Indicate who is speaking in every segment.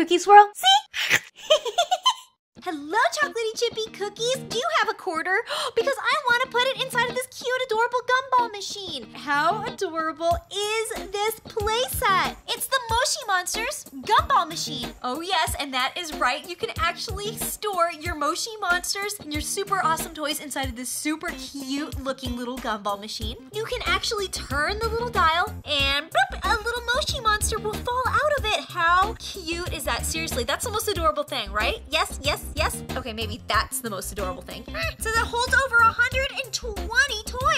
Speaker 1: Cookie Swirl. See?
Speaker 2: Hello, chocolatey chippy cookies. Do you have a quarter? Because I want to put it inside of this cute, adorable gumball machine. How adorable is this playset? It's the Moshi Monsters gumball machine. Oh yes, and that is right. You can actually store your Moshi Monsters and your super awesome toys inside of this super cute looking little gumball machine. You can actually turn the little dial and boop, a little Moshi Monster will fall. How cute is that? Seriously, that's the most adorable thing, right? Yes, yes, yes. Okay, maybe that's the most adorable thing. So that holds over 120 toys.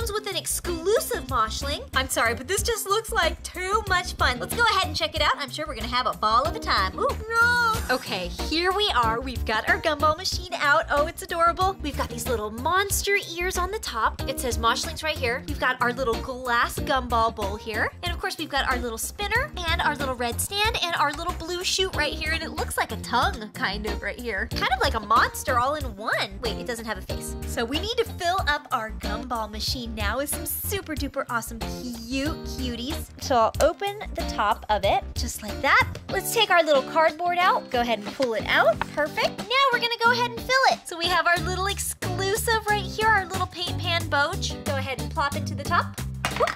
Speaker 2: Comes with an exclusive moshling. I'm sorry, but this just looks like too much fun. Let's go ahead and check it out. I'm sure we're gonna have a ball of a time. Ooh, no. Okay, here we are. We've got our gumball machine out. Oh, it's adorable. We've got these little monster ears on the top. It says moshlings right here. We've got our little glass gumball bowl here. And of course, we've got our little spinner and our little red stand and our little blue chute right here. And it looks like a tongue, kind of, right here. Kind of like a monster all in one. Wait, it doesn't have a face. So we need to fill up our gumball machine now is some super duper awesome cute cuties. So I'll open the top of it just like that. Let's take our little cardboard out. Go ahead and pull it out. Perfect. Now we're gonna go ahead and fill it. So we have our little exclusive right here, our little paint pan boach. Go ahead and plop it to the top. Whoop.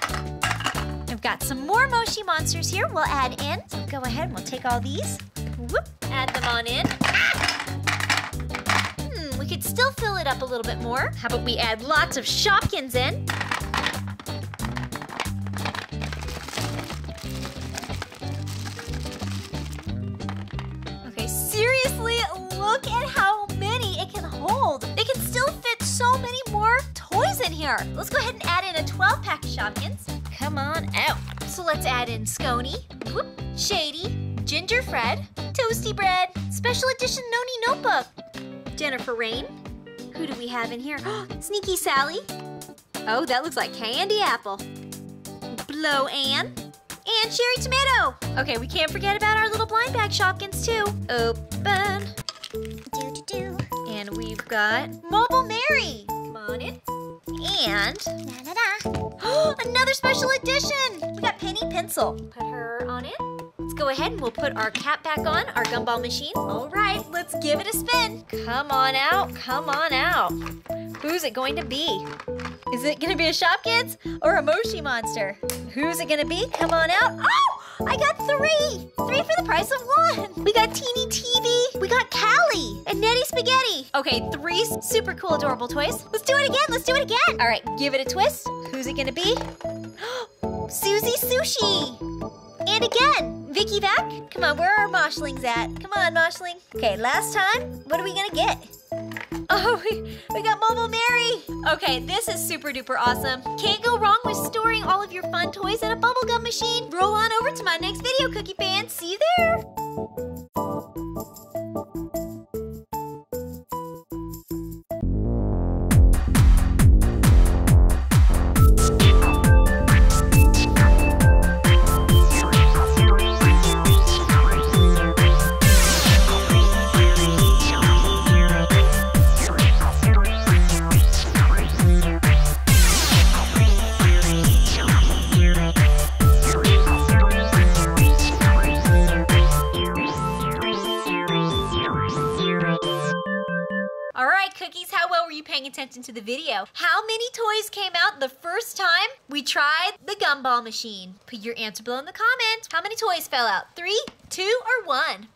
Speaker 2: I've got some more Moshi monsters here we'll add in. So go ahead and we'll take all these. Whoop. Add them on in. Hmm, we could still fill it up a little bit more. How about we add lots of Shopkins in? Okay, seriously, look at how many it can hold. It can still fit so many more toys in here. Let's go ahead and add in a 12 pack of Shopkins. Come on out. So let's add in Scony, Shady, Ginger Fred, Toasty Bread, Special Edition Noni Notebook, Jennifer Rayne. Who do we have in here? Sneaky Sally. Oh, that looks like Candy Apple. Blow Ann. And Cherry Tomato. Okay, we can't forget about our little blind bag Shopkins too. Open. Do, do, do. And we've got Mobile Mary. Come on in. And da, da, da. another special edition. We got Penny Pencil. Put her on in. Let's go ahead and we'll put our cap back on, our gumball machine. All right, let's give it a spin. Come on out, come on out. Who's it going to be? Is it gonna be a Shopkins or a Moshi monster? Who's it gonna be? Come on out. Oh! I got three! Three for the price of one! We got Teeny TV, we got Callie, and Nettie Spaghetti. Okay, three super cool, adorable toys. Let's do it again, let's do it again! All right, give it a twist. Who's it gonna be? Susie Sushi! And again, Vicky back. Come on, where are our moshlings at? Come on, moshling. Okay, last time, what are we gonna get? Oh, we, we got Mobile Mary. Okay, this is super duper awesome. Can't go wrong with storing all of your fun toys in a bubblegum machine. Roll on over to my next video, Cookie fans. See you there. Right, Cookies, how well were you paying attention to the video? How many toys came out the first time we tried the gumball machine? Put your answer below in the comments. How many toys fell out? Three, two, or one?